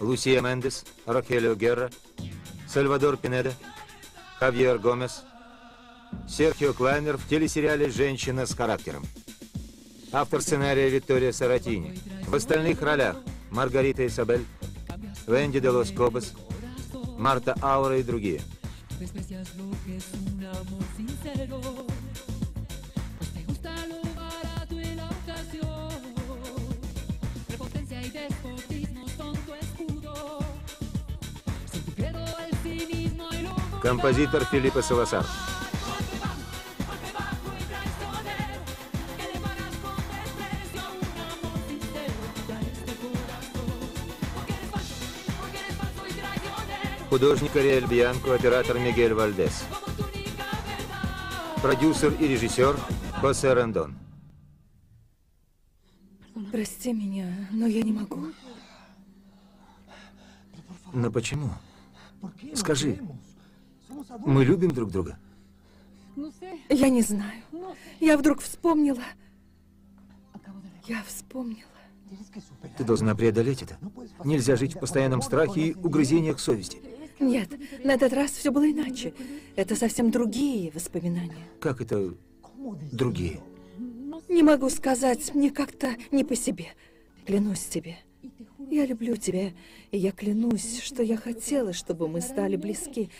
Лусия Мендес, Рахелио Герра, Сальвадор Пинеда, Хавьер Гомес, Серхио Клайнер в телесериале «Женщина с характером». Автор сценария Виктория Саратини. В остальных ролях Маргарита Исабель, Венди де Лос Кобес, Марта Аура и другие. Falso y traicionero, Художник Ариэль Бьянко, оператор Мигель Вальдес. Продюсер и режиссер Хосе Рандон. Прости меня, но я не могу. Но почему? Скажи, мы любим друг друга? Я не знаю. Я вдруг вспомнила. Я вспомнила. Ты должна преодолеть это. Нельзя жить в постоянном страхе и угрызениях совести. Нет, на этот раз все было иначе. Это совсем другие воспоминания. Как это другие? Не могу сказать, мне как-то не по себе. Клянусь тебе. Я люблю тебя, и я клянусь, что я хотела, чтобы мы стали близки.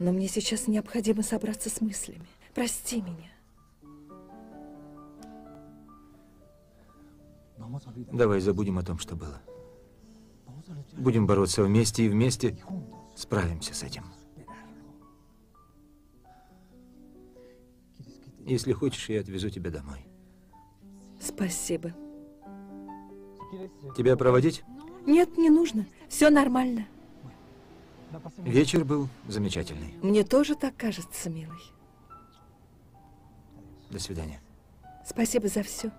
Но мне сейчас необходимо собраться с мыслями. Прости меня. Давай забудем о том, что было. Будем бороться вместе и вместе справимся с этим. Если хочешь, я отвезу тебя домой. Спасибо. Тебя проводить? Нет, не нужно. Все нормально. Вечер был замечательный. Мне тоже так кажется, милый. До свидания. Спасибо за все.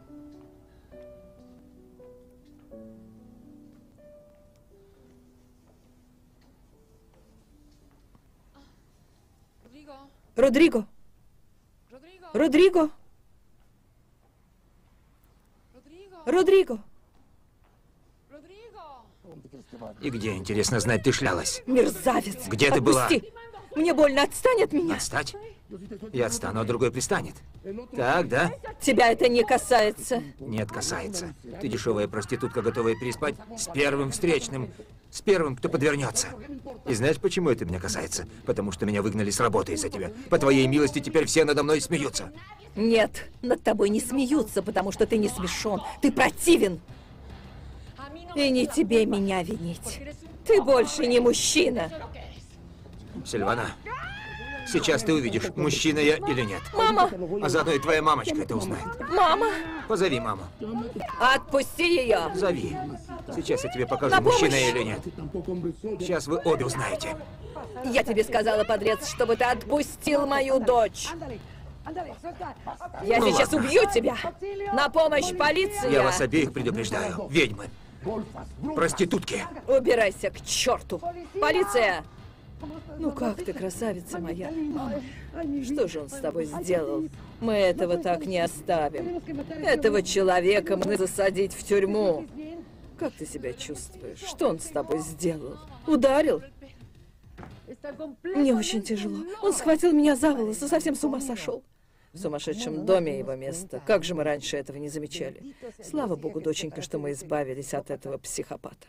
Родриго! Родриго! Rodrigo, Родриго! И где, интересно знать, ты шлялась? Мерзавец! Где ты была? Отпусти! Мне больно, отстань от меня! Отстать? Я отстану, а другой пристанет. Так, да? Тебя это не касается. Нет, касается. Ты дешевая проститутка, готовая переспать с первым встречным, с первым, кто подвернется. И знаешь, почему это меня касается? Потому что меня выгнали с работы из-за тебя. По твоей милости теперь все надо мной смеются. Нет, над тобой не смеются, потому что ты не смешон. Ты противен. И не тебе меня винить. Ты больше не мужчина. Сильвана, сейчас ты увидишь, мужчина я или нет. Мама! А заодно и твоя мамочка это узнает. Мама! Позови маму. Отпусти ее! Зови. Сейчас я тебе покажу, На мужчина я или нет. Сейчас вы обе узнаете. Я тебе сказала, подрец, чтобы ты отпустил мою дочь. Я Ну сейчас ладно. убью тебя. На помощь полиция. Я вас обеих предупреждаю. Ведьмы. Проститутки. Убирайся к черту. Полиция! Ну как ты, красавица моя? Что же он с тобой сделал? Мы этого так не оставим. Этого человека мы засадить в тюрьму. Как ты себя чувствуешь? Что он с тобой сделал? Ударил? Мне очень тяжело. Он схватил меня за волосы, совсем с ума сошел. В сумасшедшем доме его место. Как же мы раньше этого не замечали? Слава богу, доченька, что мы избавились от этого психопата.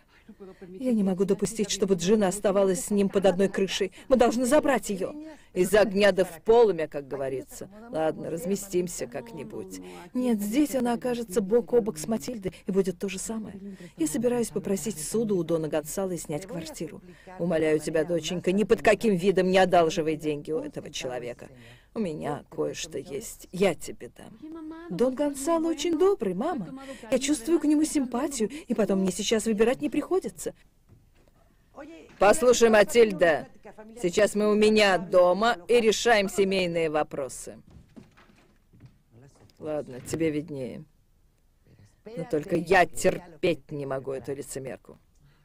Я не могу допустить, чтобы Джина оставалась с ним под одной крышей. Мы должны забрать ее. Из огня да в полымя, как говорится. Ладно, разместимся как-нибудь. Нет, здесь она окажется бок о бок с Матильдой, и будет то же самое. Я собираюсь попросить суду у Дона Гонсала снять квартиру. Умоляю тебя, доченька, ни под каким видом не одалживай деньги у этого человека. У меня кое-что есть. Я тебе дам. Дон Гонсало очень добрый, мама. Я чувствую к нему симпатию, и потом мне сейчас выбирать не приходится. Послушай, Матильда, сейчас мы у меня дома и решаем семейные вопросы. Ладно, тебе виднее. Но только я терпеть не могу эту лицемерку.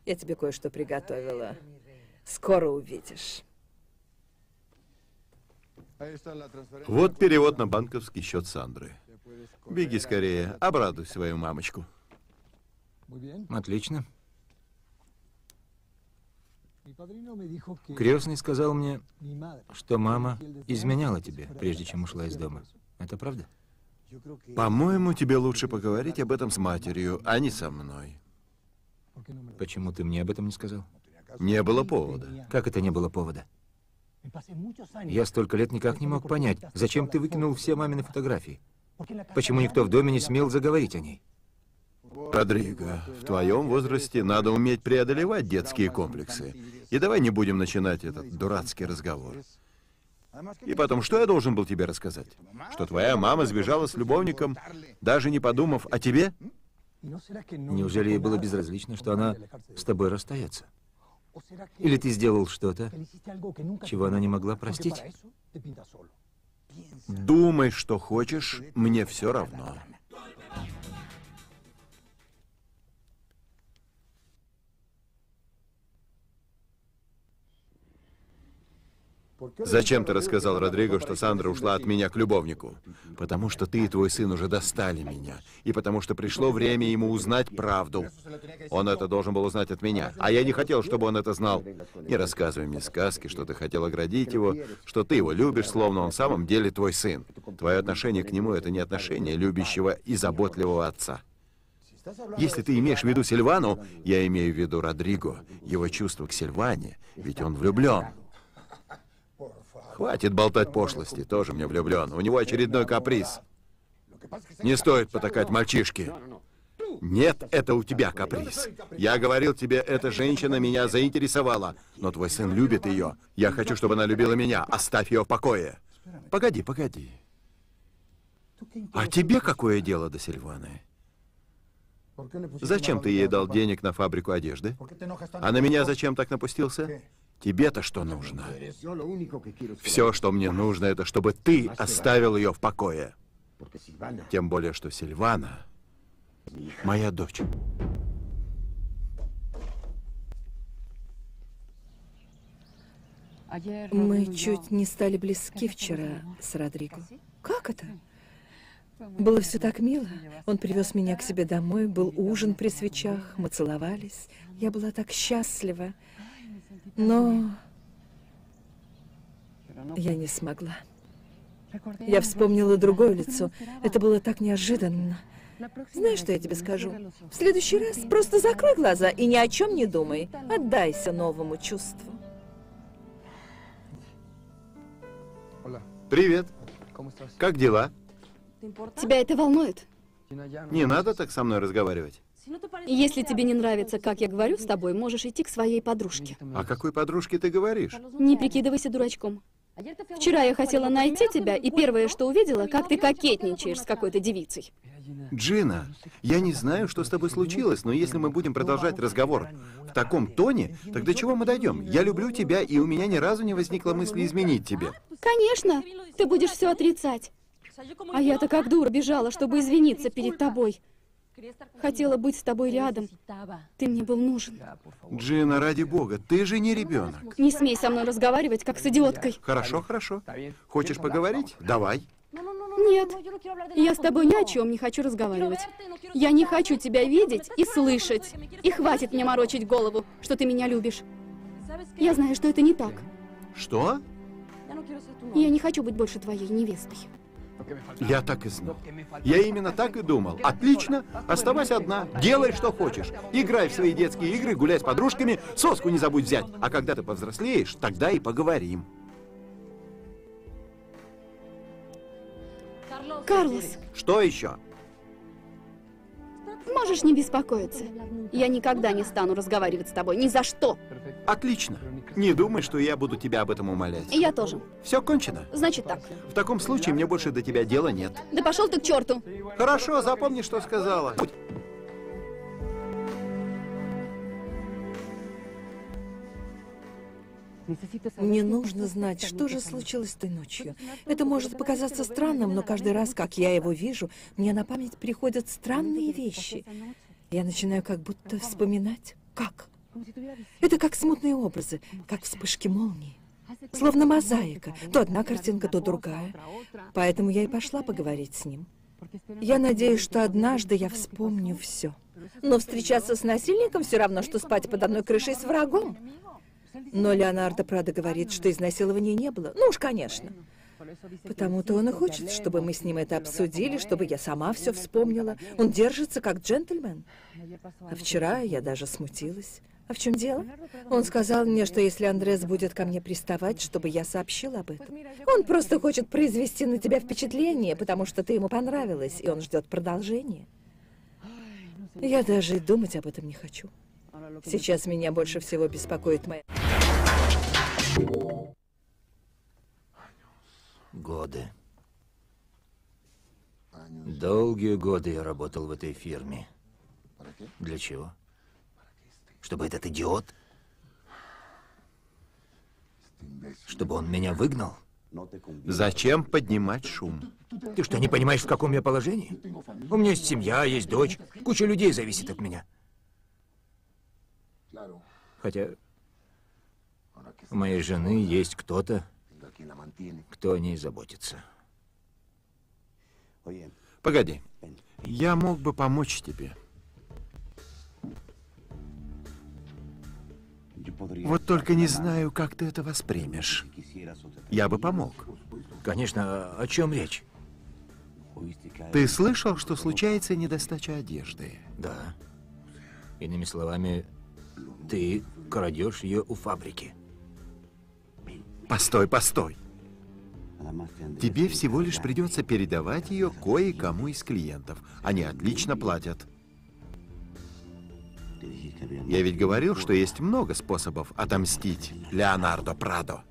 Я тебе кое-что приготовила. Скоро увидишь. Вот перевод на банковский счет Сандры. Беги скорее, обрадуй свою мамочку. Отлично. Крестный сказал мне, что мама изменяла тебе, прежде чем ушла из дома. Это правда? По-моему, тебе лучше поговорить об этом с матерью, а не со мной. Почему ты мне об этом не сказал? Не было повода. Как это не было повода? Я столько лет никак не мог понять, зачем ты выкинул все мамины фотографии? Почему никто в доме не смел заговорить о ней? Родриго, в твоем возрасте надо уметь преодолевать детские комплексы. И давай не будем начинать этот дурацкий разговор. И потом, что я должен был тебе рассказать? Что твоя мама сбежала с любовником, даже не подумав о тебе? Неужели ей было безразлично, что она с тобой расстается? Или ты сделал что-то, чего она не могла простить? Думай, что хочешь, мне все равно. Зачем ты рассказал Родриго, что Сандра ушла от меня к любовнику? Потому что ты и твой сын уже достали меня. И потому что пришло время ему узнать правду. Он это должен был узнать от меня. А я не хотел, чтобы он это знал. Не рассказывай мне сказки, что ты хотел оградить его, что ты его любишь, словно он в самом деле твой сын. Твое отношение к нему — это не отношение любящего и заботливого отца. Если ты имеешь в виду Сильвану, я имею в виду Родриго, его чувство к Сильване, ведь он влюблен. Хватит болтать пошлости, тоже мне влюблен. У него очередной каприз. Не стоит потакать мальчишке. Нет, это у тебя каприз. Я говорил тебе, эта женщина меня заинтересовала, но твой сын любит ее. Я хочу, чтобы она любила меня. Оставь ее в покое. Погоди, погоди. А тебе какое дело до Сильваны? Зачем ты ей дал денег на фабрику одежды? А на меня зачем так напустился? Тебе-то что нужно? Все, что мне нужно, это чтобы ты оставил ее в покое. Тем более, что Сильвана моя дочь. Мы чуть не стали близки вчера с Родриго. Как это? Было все так мило. Он привез меня к себе домой, был ужин при свечах, мы целовались. Я была так счастлива. Но я не смогла. Я вспомнила другое лицо. Это было так неожиданно. Знаешь, что я тебе скажу? В следующий раз просто закрой глаза и ни о чем не думай. Отдайся новому чувству. Привет. Как дела? Тебя это волнует? Не надо так со мной разговаривать. Если тебе не нравится, как я говорю с тобой, можешь идти к своей подружке. О какой подружке ты говоришь? Не прикидывайся дурачком. Вчера я хотела найти тебя, и первое, что увидела, как ты кокетничаешь с какой-то девицей. Джина, я не знаю, что с тобой случилось, но если мы будем продолжать разговор в таком тоне, так до чего мы дойдем? Я люблю тебя, и у меня ни разу не возникла мысли изменить тебе. Конечно, ты будешь все отрицать. А я-то как дура бежала, чтобы извиниться перед тобой. Хотела быть с тобой рядом. Ты мне был нужен. Джина, ради бога, ты же не ребенок. Не смей со мной разговаривать, как с идиоткой. Хорошо, хорошо. Хочешь поговорить? Давай. Нет, я с тобой ни о чем не хочу разговаривать. Я не хочу тебя видеть и слышать. И хватит мне морочить голову, что ты меня любишь. Я знаю, что это не так. Что? Я не хочу быть больше твоей невестой. Я так и знал. Я именно так и думал. Отлично, оставайся одна, делай, что хочешь. Играй в свои детские игры, гуляй с подружками, соску не забудь взять. А когда ты повзрослеешь, тогда и поговорим. Карлос, Что еще? Можешь не беспокоиться. Я никогда не стану разговаривать с тобой, ни за что. Отлично. Не думай, что я буду тебя об этом умолять. Я тоже. Все кончено. Значит так. В таком случае мне больше до тебя дела нет. Да пошел ты к черту. Хорошо, запомни, что сказала. Мне нужно знать, что же случилось той ночью. Это может показаться странным, но каждый раз, как я его вижу, мне на память приходят странные вещи. Я начинаю как будто вспоминать, как. Это как смутные образы, как вспышки молнии. Словно мозаика. То одна картинка, то другая. Поэтому я и пошла поговорить с ним. Я надеюсь, что однажды я вспомню все. Но встречаться с насильником все равно, что спать под одной крышей с врагом. Но Леонардо Прадо говорит, что изнасилования не было. Ну уж, конечно. Потому-то он и хочет, чтобы мы с ним это обсудили, чтобы я сама все вспомнила. Он держится как джентльмен. А вчера я даже смутилась. А в чем дело? Он сказал мне, что если Андрес будет ко мне приставать, чтобы я сообщила об этом. Он просто хочет произвести на тебя впечатление, потому что ты ему понравилась, и он ждет продолжения. Я даже и думать об этом не хочу. Сейчас меня больше всего беспокоит моя... Годы. Долгие годы я работал в этой фирме. Для чего? Чтобы этот идиот? Чтобы он меня выгнал? Зачем поднимать шум? Ты что, не понимаешь, в каком я положении? У меня есть семья, есть дочь. Куча людей зависит от меня. Хотя у моей жены есть кто-то, кто о ней заботится. Погоди. Я мог бы помочь тебе. Вот только не знаю, как ты это воспримешь. Я бы помог. Конечно, о чем речь? Ты слышал, что случается недостача одежды? Да. Иными словами, ты крадешь ее у фабрики. Постой, постой. Тебе всего лишь придется передавать ее кое-кому из клиентов. Они отлично платят. Я ведь говорил, что есть много способов отомстить Леонардо Прадо.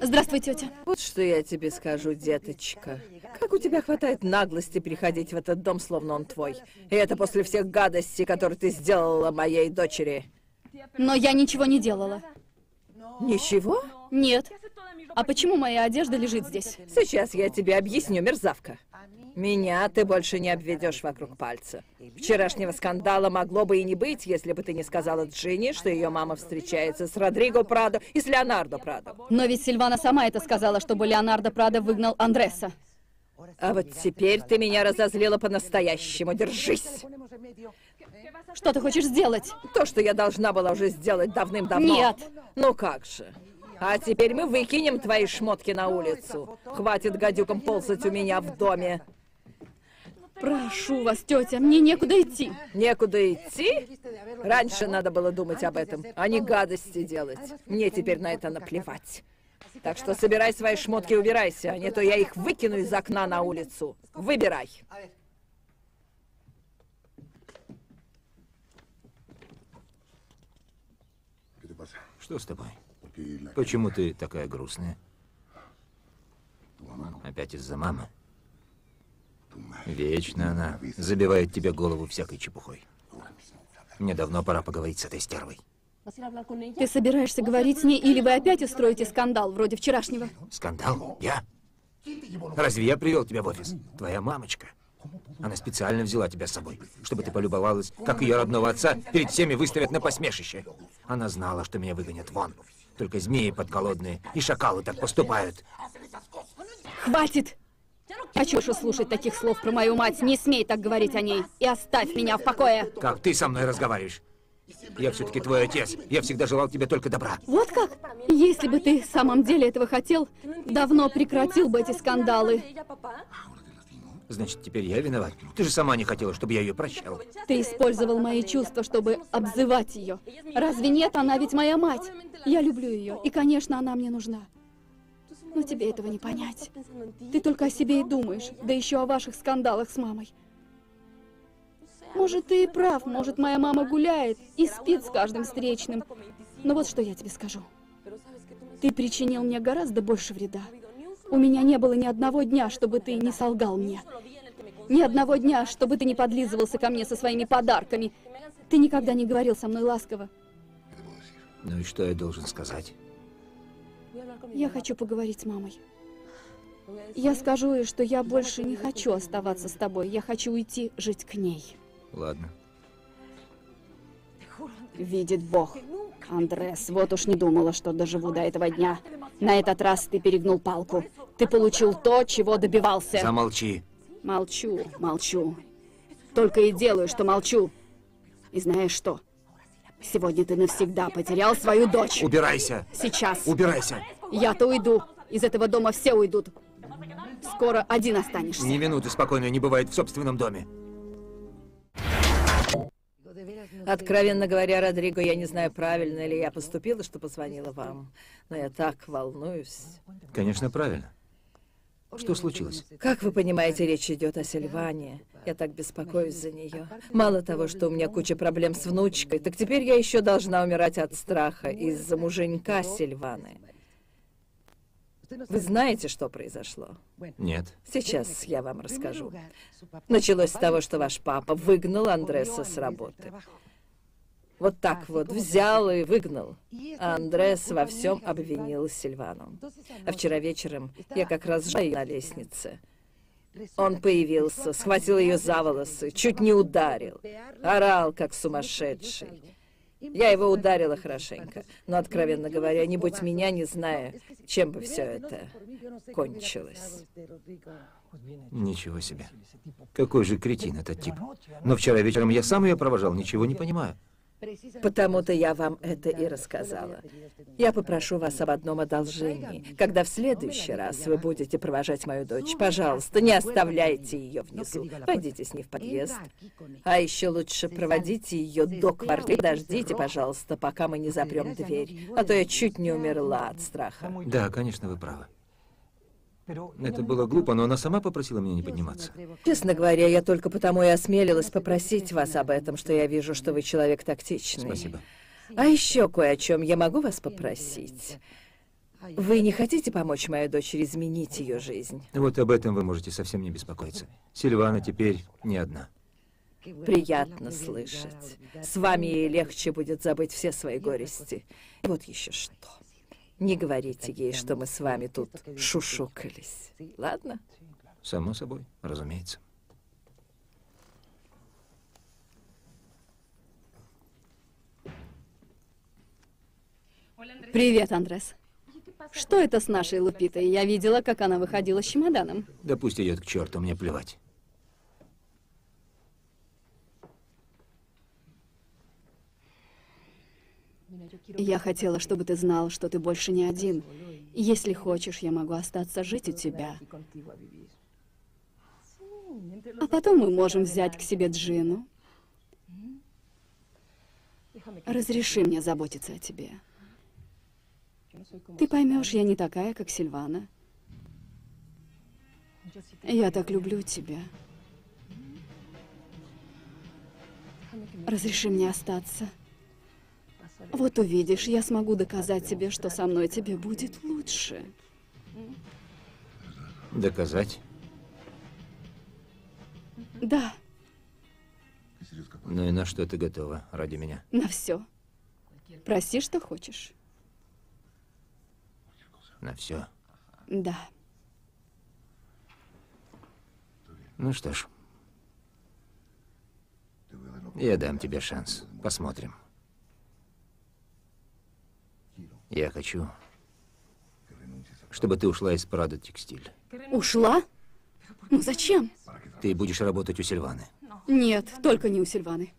Здравствуй, тетя. Вот что я тебе скажу, деточка. Как у тебя хватает наглости приходить в этот дом, словно он твой? И это после всех гадостей, которые ты сделала моей дочери. Но я ничего не делала. Ничего? Нет. А почему моя одежда лежит здесь? Сейчас я тебе объясню, мерзавка. Меня ты больше не обведешь вокруг пальца. Вчерашнего скандала могло бы и не быть, если бы ты не сказала Джинни, что ее мама встречается с Родриго Прадо и с Леонардо Прадо. Но ведь Сильвана сама это сказала, чтобы Леонардо Прадо выгнал Андреса. А вот теперь ты меня разозлила по-настоящему. Держись. Что ты хочешь сделать? То, что я должна была уже сделать давным-давно. Нет. Ну как же. А теперь мы выкинем твои шмотки на улицу. Хватит гадюкам ползать у меня в доме. Прошу вас, тетя, мне некуда идти. Некуда идти? Раньше надо было думать об этом, а не гадости делать. Мне теперь на это наплевать. Так что собирай свои шмотки и убирайся, а не то я их выкину из окна на улицу. Выбирай. Что с тобой? Почему ты такая грустная? Опять из-за мамы? Вечно она забивает тебе голову всякой чепухой. Мне давно пора поговорить с этой стервой. Ты собираешься говорить с ней, или вы опять устроите скандал, вроде вчерашнего? Скандал? Я? Разве я привел тебя в офис? Твоя мамочка. Она специально взяла тебя с собой, чтобы ты полюбовалась, как ее родного отца перед всеми выставят на посмешище. Она знала, что меня выгонят вон. Только змеи подколодные и шакалы так поступают. Хватит! Хочу больше слушать таких слов про мою мать. Не смей так говорить о ней. И оставь меня в покое. Как ты со мной разговариваешь? Я все-таки твой отец. Я всегда желал тебе только добра. Вот как? Если бы ты в самом деле этого хотел, давно прекратил бы эти скандалы. Значит, теперь я виноват. Ты же сама не хотела, чтобы я ее прощал. Ты использовал мои чувства, чтобы обзывать ее. Разве нет? Она ведь моя мать. Я люблю ее, и, конечно, она мне нужна. Но тебе этого не понять. Ты только о себе и думаешь, да еще о ваших скандалах с мамой. Может, ты и прав, может, моя мама гуляет и спит с каждым встречным. Но вот что я тебе скажу. Ты причинил мне гораздо больше вреда. У меня не было ни одного дня, чтобы ты не солгал мне. Ни одного дня, чтобы ты не подлизывался ко мне со своими подарками. Ты никогда не говорил со мной ласково. Ну и что я должен сказать? Я хочу поговорить с мамой. Я скажу ей, что я больше не хочу оставаться с тобой. Я хочу уйти жить к ней. Ладно. Видит Бог. Андрес, вот уж не думала, что доживу до этого дня. На этот раз ты перегнул палку. Ты получил то, чего добивался. Замолчи. Молчу, молчу. Только и делаю, что молчу. И знаешь что? Сегодня ты навсегда потерял свою дочь. Убирайся! Сейчас. Убирайся! Я-то уйду. Из этого дома все уйдут. Скоро один останешься. Ни минуты спокойно не бывает в собственном доме. Откровенно говоря, Родриго, я не знаю, правильно ли я поступила, что позвонила вам. Но я так волнуюсь. Конечно, правильно. Что случилось? Как вы понимаете, речь идет о Сильване. Я так беспокоюсь за нее. Мало того, что у меня куча проблем с внучкой, так теперь я еще должна умирать от страха из-за муженька Сильваны. Вы знаете, что произошло? Нет. Сейчас я вам расскажу. Началось с того, что ваш папа выгнал Андреса с работы. Вот так вот взял и выгнал. А Андрес во всем обвинил Сильвану. А вчера вечером я как раз жила на лестнице. Он появился, схватил ее за волосы, чуть не ударил. Орал, как сумасшедший. Я его ударила хорошенько, но, откровенно говоря, не будь меня, не зная, чем бы все это кончилось. Ничего себе. Какой же кретин этот тип. Но вчера вечером я сам ее провожал, ничего не понимаю. Потому-то я вам это и рассказала. Я попрошу вас об одном одолжении. Когда в следующий раз вы будете провожать мою дочь, пожалуйста, не оставляйте ее внизу. Пойдите с ней в подъезд. А еще лучше проводите ее до квартиры. Подождите, пожалуйста, пока мы не запрем дверь. А то я чуть не умерла от страха. Да, конечно, вы правы. Это было глупо, но она сама попросила меня не подниматься. Честно говоря, я только потому и осмелилась попросить вас об этом, что я вижу, что вы человек тактичный. Спасибо. А еще кое о чем я могу вас попросить. Вы не хотите помочь моей дочери изменить ее жизнь? Вот об этом вы можете совсем не беспокоиться. Сильвана теперь не одна. Приятно слышать. С вами ей легче будет забыть все свои горести. Вот еще что. Не говорите ей, что мы с вами тут шушукались. Ладно? Само собой, разумеется. Привет, Андрес. Что это с нашей Лупитой? Я видела, как она выходила с чемоданом. Да пусть идет к черту, мне плевать. Я хотела, чтобы ты знал, что ты больше не один. Если хочешь, я могу остаться жить у тебя. А потом мы можем взять к себе Джину. Разреши мне заботиться о тебе. Ты поймешь, я не такая, как Сильвана. Я так люблю тебя. Разреши мне остаться. Вот увидишь, я смогу доказать тебе, что со мной тебе будет лучше. Доказать? Да, Ну и на что ты готова ради меня? на все. Проси, что хочешь. На все. Да. Ну что ж. Я дам тебе шанс. Посмотрим. Я хочу, чтобы ты ушла из Прада Текстиль. Ушла? Ну зачем? Ты будешь работать у Сильваны. Нет, только не у Сильваны.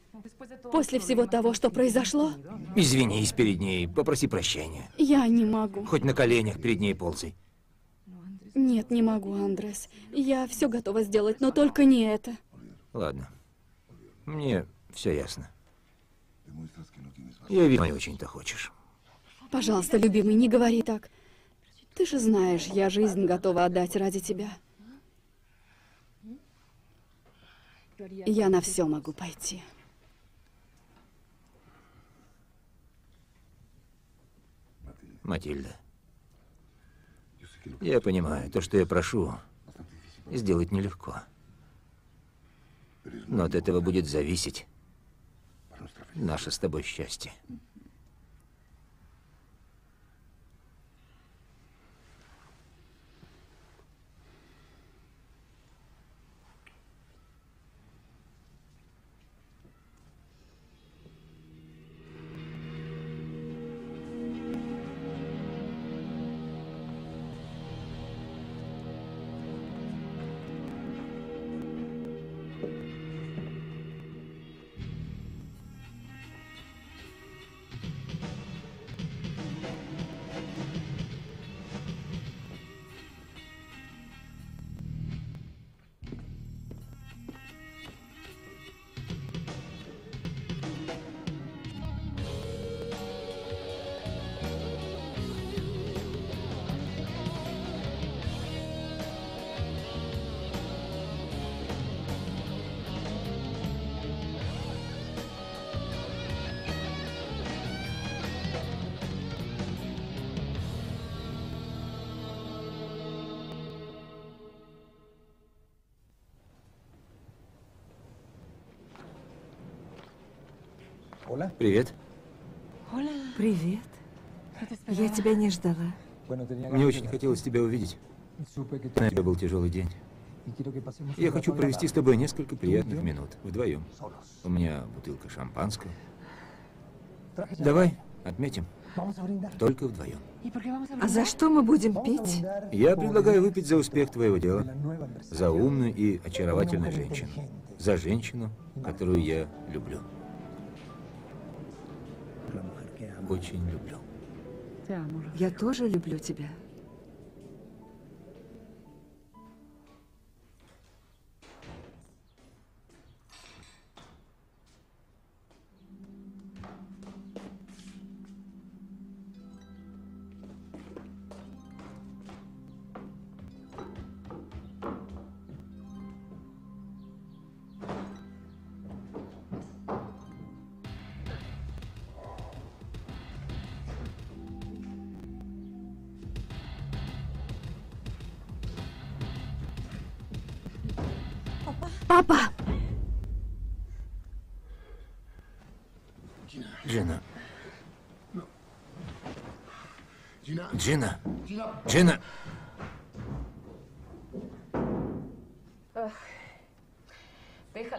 После всего того, что произошло, Извинись перед ней, попроси прощения. я не могу. Хоть на коленях перед ней ползай. Нет, не могу, Андрес. Я все готова сделать, но только не это. Ладно. Мне все ясно. Я вижу, не очень-то хочешь. Пожалуйста, любимый, не говори так. Ты же знаешь, я жизнь готова отдать ради тебя. Я на все могу пойти. Матильда. Я понимаю, то, что я прошу, сделать нелегко. Но от этого будет зависеть наше с тобой счастье. Привет. Привет. Я тебя не ждала. Мне очень хотелось тебя увидеть. На тебя был тяжелый день. Я хочу провести с тобой несколько приятных минут. Вдвоем. У меня бутылка шампанского. Давай, отметим. Только вдвоем. А за что мы будем пить? Я предлагаю выпить за успех твоего дела. За умную и очаровательную женщину. За женщину, которую я люблю. Очень люблю. Я тоже люблю тебя. Джина. Джина.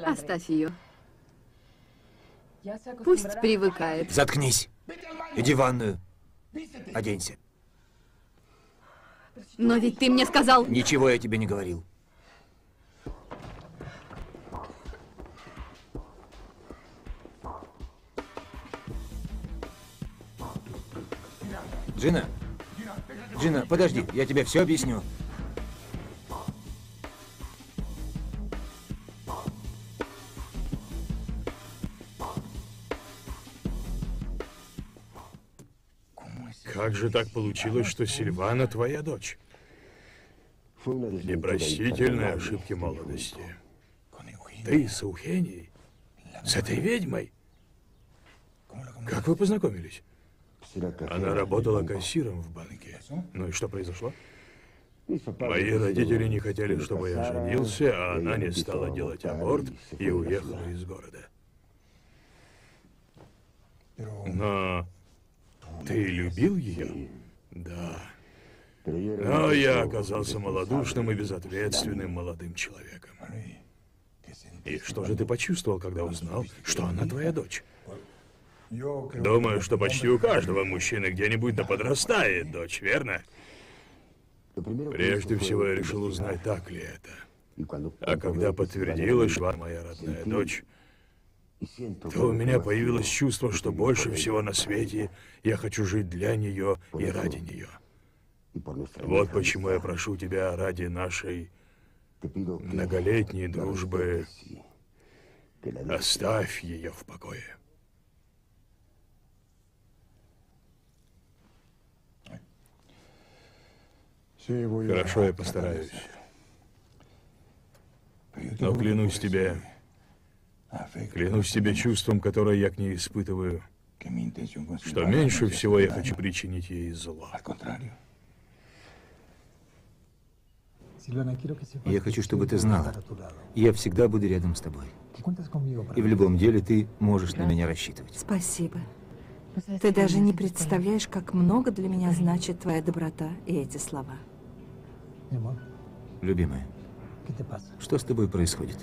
Оставь ее. Пусть привыкает. Заткнись. Иди в ванную. Оденься. Но ведь ты мне сказал... Ничего я тебе не говорил. Джина. Джина, подожди, я тебе все объясню. Как же так получилось, что Сильвана твоя дочь? Непростительные ошибки молодости. Ты с Ухенией? С этой ведьмой? Как вы познакомились? Она работала кассиром в банке. Ну и что произошло? Мои родители не хотели, чтобы я женился, а она не стала делать аборт и уехала из города. Но ты любил ее? Да. Но я оказался малодушным и безответственным молодым человеком. И что же ты почувствовал, когда узнал, что она твоя дочь? Думаю, что почти у каждого мужчины где-нибудь да подрастает дочь, верно? Прежде всего я решил узнать, так ли это. А когда подтвердилось, что моя родная дочь, то у меня появилось чувство, что больше всего на свете я хочу жить для нее и ради нее. Вот почему я прошу тебя ради нашей многолетней дружбы, оставь ее в покое. Хорошо, я постараюсь. Но клянусь тебе, клянусь тебе чувством, которое я к ней испытываю, что меньше всего я хочу причинить ей зло. Я хочу, чтобы ты знала, я всегда буду рядом с тобой. И в любом деле ты можешь на меня рассчитывать. Спасибо. Ты даже не представляешь, как много для меня значит твоя доброта и эти слова. Любимая, что с тобой происходит?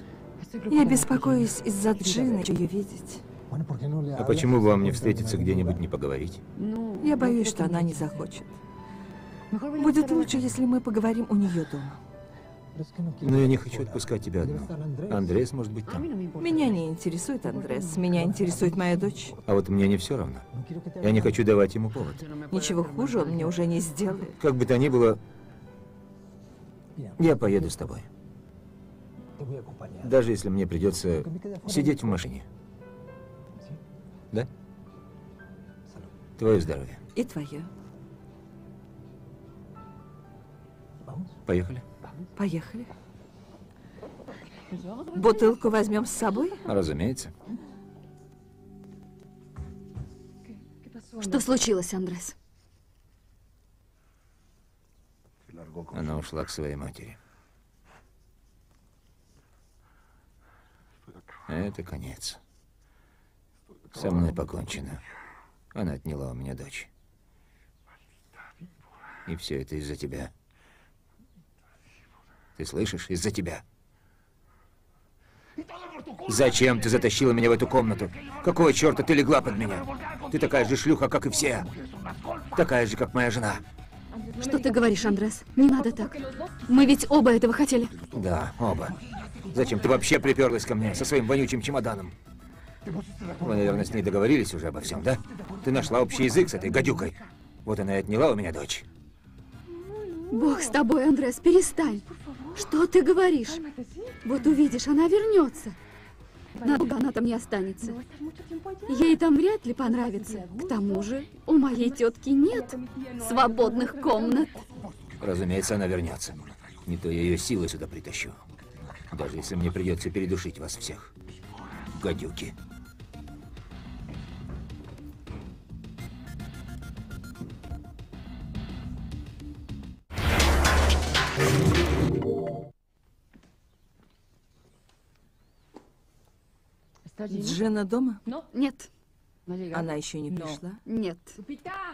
Я беспокоюсь из-за Джины, хочу ее видеть. А почему бы вам не встретиться где-нибудь, не поговорить? Я боюсь, что она не захочет. Будет лучше, если мы поговорим у нее дома. Но я не хочу отпускать тебя одну. Андрес может быть там. Меня не интересует Андрес, меня интересует моя дочь. А вот мне не все равно. Я не хочу давать ему повод. Ничего хуже он мне уже не сделает. Как бы то ни было, я поеду с тобой. Даже если мне придется сидеть в машине. Да? Твое здоровье. И твое. Поехали? Поехали. Бутылку возьмем с собой? Разумеется. Что случилось, Андрес? Она ушла к своей матери. Это конец. Со мной покончено. Она отняла у меня дочь. И все это из-за тебя. Ты слышишь? Из-за тебя. Зачем ты затащила меня в эту комнату? Какого черта ты легла под меня? Ты такая же шлюха, как и все. Такая же, как моя жена. Что ты говоришь, Андрес? Не надо так. Мы ведь оба этого хотели. Да, оба. Зачем ты вообще приперлась ко мне со своим вонючим чемоданом? Вы, наверное, с ней договорились уже обо всем, да? Ты нашла общий язык с этой гадюкой. Вот она и отняла у меня дочь. Бог с тобой, Андрес, перестань. Что ты говоришь? Вот увидишь, она вернется. Надолго она там не останется. Ей там вряд ли понравится. К тому же у моей тетки нет свободных комнат. Разумеется, она вернется. Не то я ее силой сюда притащу. Даже если мне придется передушить вас всех. Гадюки. Джина дома? Нет, Она еще не пришла. нет.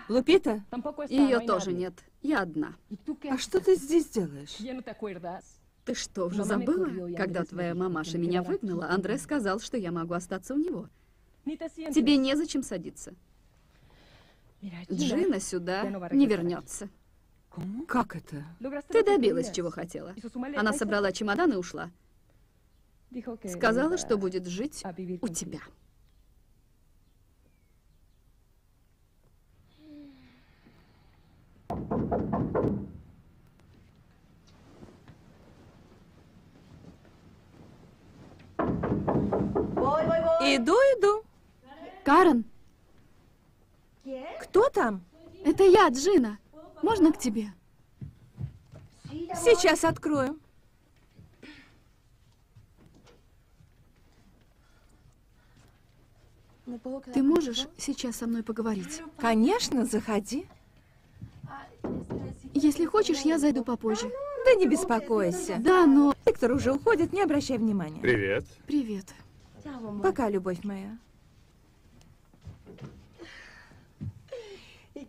Лупита, Ее тоже нет. Я одна. а что ты здесь делаешь? Ты что, уже забыла? Когда твоя мамаша меня выгнала, Андрей сказал, что я могу остаться у него. Тебе незачем садиться. Джина сюда не вернется. Как это? Ты добилась, чего хотела. Она собрала чемодан и ушла. Сказала, что будет жить у тебя. Иду, иду. Карен, Кто там? это я, Джина. Можно к тебе? Сейчас открою. Ты можешь сейчас со мной поговорить? Конечно, заходи. Если хочешь, я зайду попозже. Да не беспокойся. Да, но... Виктор уже уходит, не обращай внимания. Привет. Привет. Пока, любовь моя.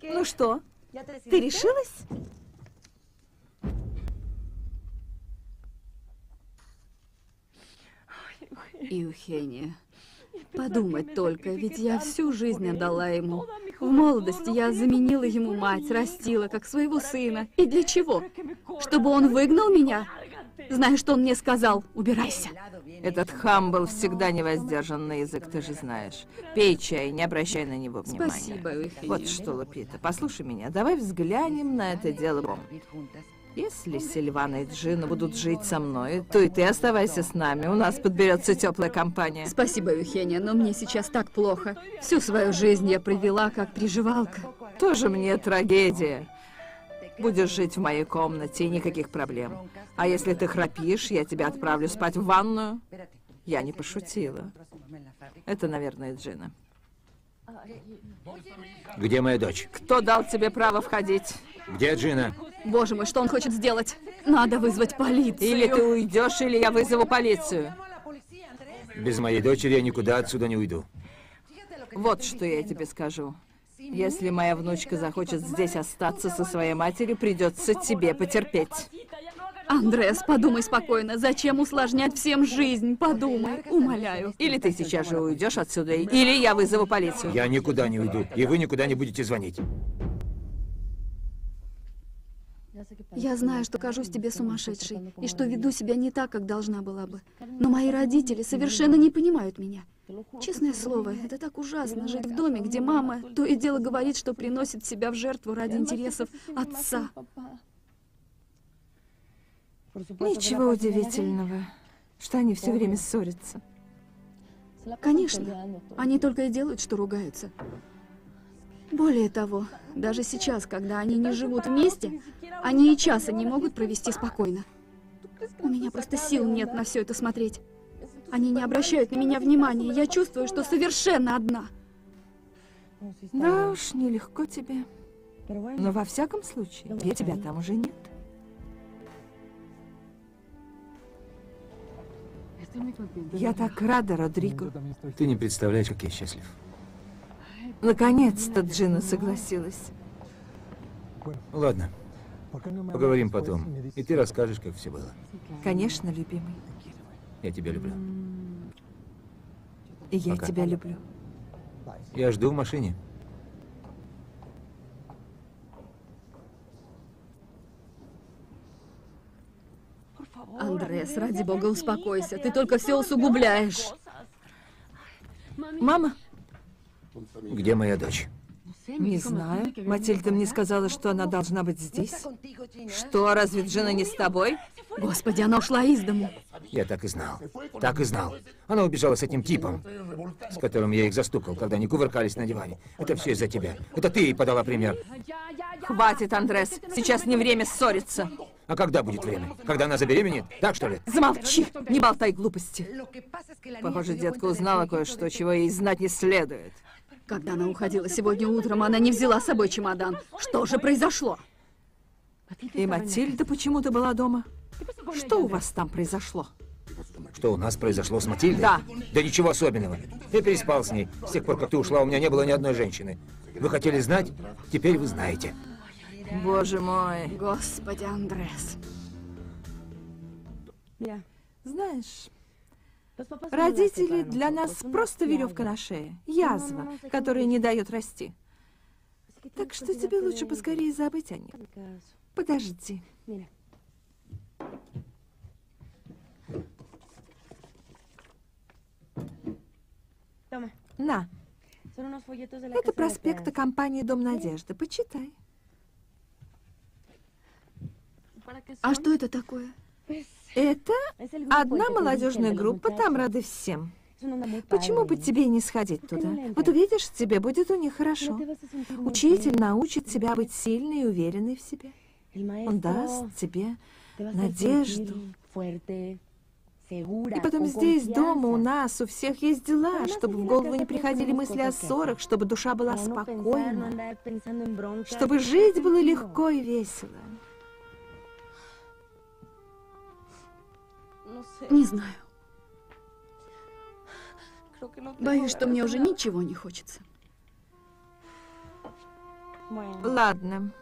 Ну что, ты решилась? Евгения, подумать только, ведь я всю жизнь отдала ему. В молодости я заменила ему мать, растила, как своего сына. И для чего? Чтобы он выгнал меня? Знаешь, что он мне сказал? Убирайся. Этот хам был всегда невоздержан на язык, ты же знаешь. Пей чай, не обращай на него внимания. Спасибо. Вот что, Лупита, послушай меня, давай взглянем на это дело. Если Сильвана и Джина будут жить со мной, то и ты оставайся с нами, у нас подберется теплая компания. Спасибо, Евгения, но мне сейчас так плохо. Всю свою жизнь я провела как приживалка. Тоже мне трагедия. Будешь жить в моей комнате, и никаких проблем. А если ты храпишь, я тебя отправлю спать в ванную. Я не пошутила. Это, наверное, Джина. Где моя дочь? Кто дал тебе право входить? Где Джина? Боже мой, что он хочет сделать? Надо вызвать полицию. Или ты уйдешь, или я вызову полицию. Без моей дочери я никуда отсюда не уйду. Вот что я тебе скажу. Если моя внучка захочет здесь остаться со своей матерью, придется тебе потерпеть. Андреас, подумай спокойно. Зачем усложнять всем жизнь? Подумай, умоляю. Или ты сейчас же уйдешь отсюда, или я вызову полицию. Я никуда не уйду, и вы никуда не будете звонить. Я знаю, что кажусь тебе сумасшедшей, и что веду себя не так, как должна была бы. Но мои родители совершенно не понимают меня. Честное слово, это так ужасно жить в доме, где мама то и дело говорит, что приносит себя в жертву ради интересов отца. Ничего удивительного, что они все время ссорятся. Конечно, они только и делают, что ругаются. Более того, даже сейчас, когда они не живут вместе, они и часа не могут провести спокойно. У меня просто сил нет на все это смотреть. Они не обращают на меня внимания. Я чувствую, что совершенно одна. Да уж, нелегко тебе. Но во всяком случае, я тебя там уже нет. Я так рада, Родриго. Ты не представляешь, как я счастлив. Наконец-то Джина согласилась. Ладно, поговорим потом. И ты расскажешь, как все было. Конечно, любимый. Я тебя люблю. И я Пока. тебя люблю. Я жду в машине. Андрес, ради бога, успокойся. Ты только все усугубляешь. Мама? Где моя дочь? Не знаю. Матильда мне сказала, что она должна быть здесь. Что, разве Джина не с тобой? Господи, она ушла из дому. Я так и знал. Так и знал. Она убежала с этим типом, с которым я их застукал, когда они кувыркались на диване. Это все из-за тебя. Это ты ей подала пример. Хватит, Андрес. Сейчас не время ссориться. А когда будет время? Когда она забеременеет? Так что ли? Замолчи, не болтай глупости. Похоже, детка узнала кое-что, чего ей знать не следует. Когда она уходила сегодня утром, она не взяла с собой чемодан. Что же произошло? И Матильда почему-то была дома. Что у вас там произошло? Что у нас произошло с Матильдой? Да. Да ничего особенного. Я переспал с ней. С тех пор, как ты ушла, у меня не было ни одной женщины. Вы хотели знать? Теперь вы знаете. Боже мой. Господи, Андрес. Знаешь, родители для нас просто веревка на шее. Язва, которая не дает расти. Так что тебе лучше поскорее забыть о них. Подожди. На, это проспекты компании «Дом Надежды». Почитай. А что это такое? Это одна молодежная группа, там рады всем. Почему бы тебе не сходить туда? Вот увидишь, тебе будет у них хорошо. Учитель научит тебя быть сильной и уверенной в себе. Он даст тебе надежду. И потом здесь, дома, у нас, у всех есть дела, чтобы в голову не приходили мысли о ссорах, чтобы душа была спокойна, чтобы жить было легко и весело. Не знаю. Боюсь, что мне уже ничего не хочется. Ладно.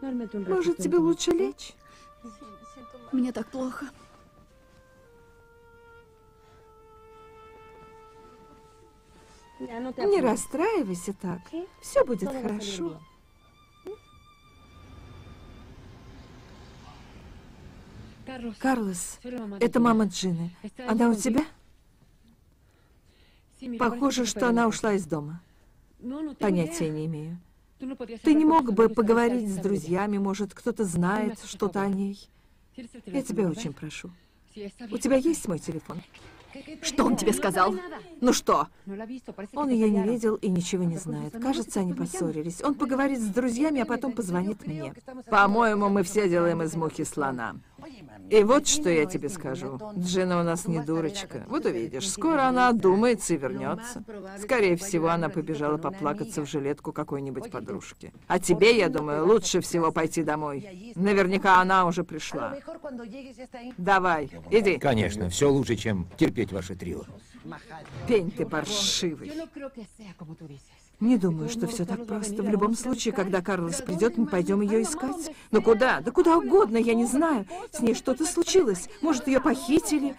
Может, тебе лучше лечь? Мне так плохо. Не расстраивайся так. Все будет хорошо. Карлос, это мама Джины. Она у тебя? Похоже, что она ушла из дома. Понятия не имею. Ты не мог бы поговорить с друзьями, может, кто-то знает что-то о ней? Я тебя очень прошу. У тебя есть мой телефон? Что он тебе сказал? Ну что? Он ее не видел и ничего не знает. Кажется, они поссорились. Он поговорит с друзьями, а потом позвонит мне. По-моему, мы все делаем из мухи слона. И вот что я тебе скажу. Джина у нас не дурочка. Вот увидишь, скоро она одумается и вернется. Скорее всего, она побежала поплакаться в жилетку какой-нибудь подружки. А тебе, я думаю, лучше всего пойти домой. Наверняка она уже пришла. Давай, иди. Конечно, все лучше, чем терпеть ваше трио. Пень ты паршивый. Не думаю, что все так просто. В любом случае, когда Карлос придет, мы пойдем ее искать. Но куда? Да куда угодно, я не знаю. С ней что-то случилось. Может, ее похитили?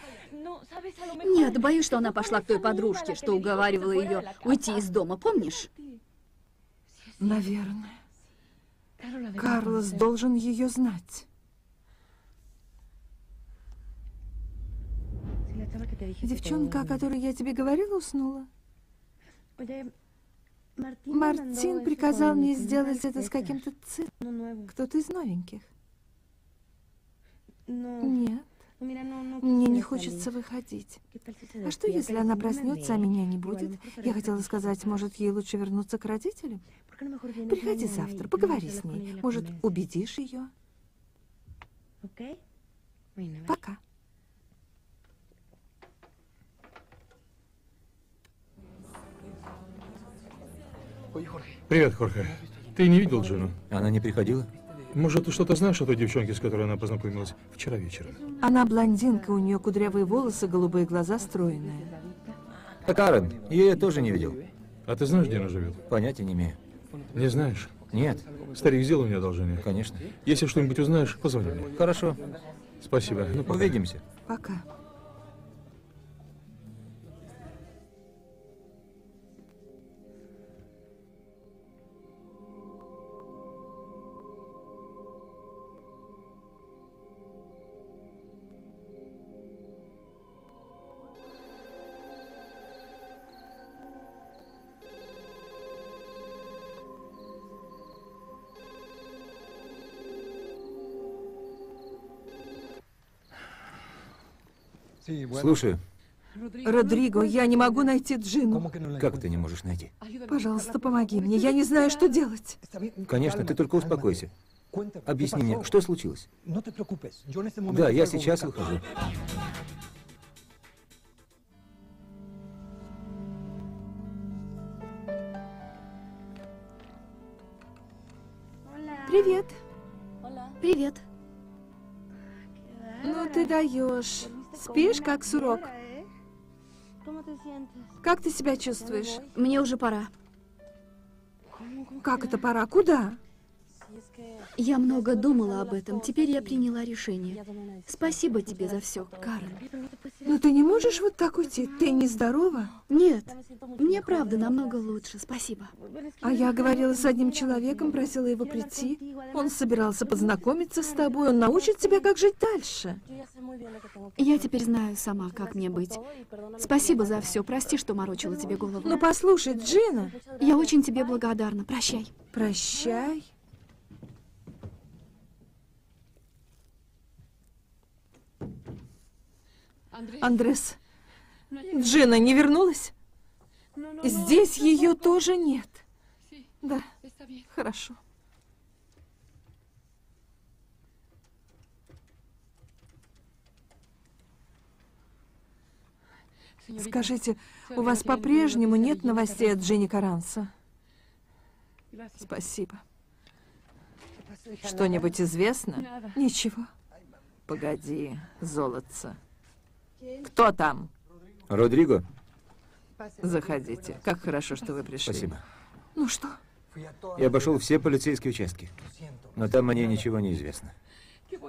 Нет, боюсь, что она пошла к той подружке, что уговаривала ее уйти из дома, помнишь? Наверное. Карлос должен ее знать. Девчонка, о которой я тебе говорила, уснула. Мартин приказал мне сделать это с каким-то цирком. Кто-то из новеньких. Нет, мне не хочется выходить. А что, если она проснется, а меня не будет? Я хотела сказать, может, ей лучше вернуться к родителям? Приходи завтра, поговори с ней. Может, убедишь ее? Пока. Привет, Хорхе. Ты не видел Джину? Она не приходила? Может, ты что-то знаешь о той девчонке, с которой она познакомилась вчера вечером? Она блондинка, у нее кудрявые волосы, голубые глаза стройные. А Карен, ее я тоже не видел. А ты знаешь, где она живет? Понятия не имею. Не знаешь? Нет, Старик, сделай мне одолжение. конечно. Если что-нибудь узнаешь, позвони мне. Хорошо, Спасибо. Ну, пока. увидимся. Пока. Слушаю, Родриго, я не могу найти Джину. как ты не можешь найти? Пожалуйста, помоги мне. Я не знаю, что делать. Конечно, ты только успокойся. Объясни мне, что случилось? Да, я сейчас выхожу. Привет. Привет. Ну ты даешь. Спишь, как сурок. Как ты себя чувствуешь? Мне уже пора. Как это пора? Куда? Я много думала об этом. Теперь я приняла решение. Спасибо тебе за все, Карен. Но ты не можешь вот так уйти. Ты нездорова. Нет, мне правда намного лучше. Спасибо. А я говорила с одним человеком, просила его прийти. Он собирался познакомиться с тобой. Он научит тебя, как жить дальше. Я теперь знаю сама, как мне быть. Спасибо за все. Прости, что морочила тебе голову. Ну послушай, Джина. Я очень тебе благодарна. Прощай. Прощай. Андрес, Джина не вернулась? Здесь ее тоже нет. Да, хорошо. Скажите, у вас по-прежнему нет новостей от Джинни Каранса? Спасибо. Что-нибудь известно? Ничего. Погоди, золотце. Кто там? Родриго, Заходите. Как хорошо, что вы пришли. спасибо. Ну что? Я обошел все полицейские участки, но там мне ничего не известно.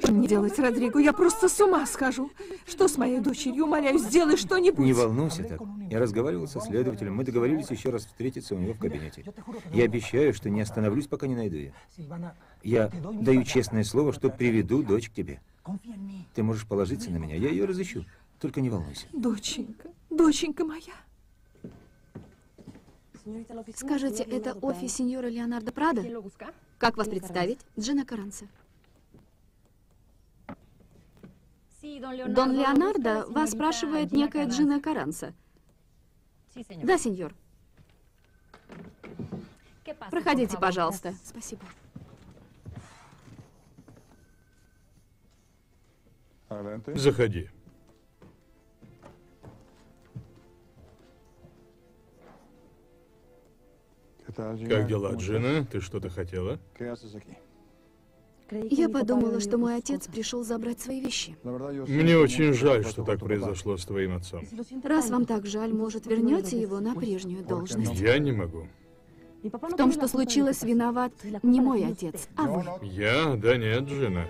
Что мне делать, Родриго? Я просто с ума схожу. Что с моей дочерью? Умоляю, сделай что-нибудь. Не волнуйся так. Я разговаривал со следователем. Мы договорились еще раз встретиться у него в кабинете. Я обещаю, что не остановлюсь, пока не найду ее. Я даю честное слово, что приведу дочь к тебе. Ты можешь положиться на меня. Я ее разыщу. Только не волнуйся. Доченька, доченька моя. Скажите, это офис сеньора Леонардо Прада? Как вас представить? Джина Каранса. Дон Леонардо вас спрашивает некая Джина Каранса. Да, сеньор. Проходите, пожалуйста. Спасибо. Заходи. Как дела, Джина? Ты что-то хотела? Я подумала, что мой отец пришел забрать свои вещи. Мне очень жаль, что так произошло с твоим отцом. Раз вам так жаль, может, вернете его на прежнюю должность? Я не могу. В том, что случилось, виноват не мой отец, а вы. Я? Да нет, Джина.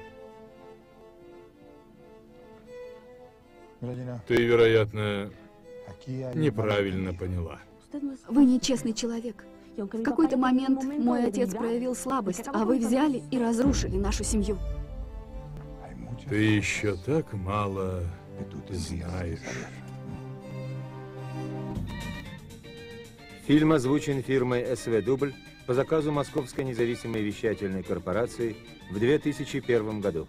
Ты, вероятно, неправильно поняла. Вы нечестный человек. В какой-то момент мой отец проявил слабость, а вы взяли и разрушили нашу семью. Ты еще так мало знаешь. Фильм озвучен фирмой СВ Дубль по заказу Московской независимой вещательной корпорации в 2001 году.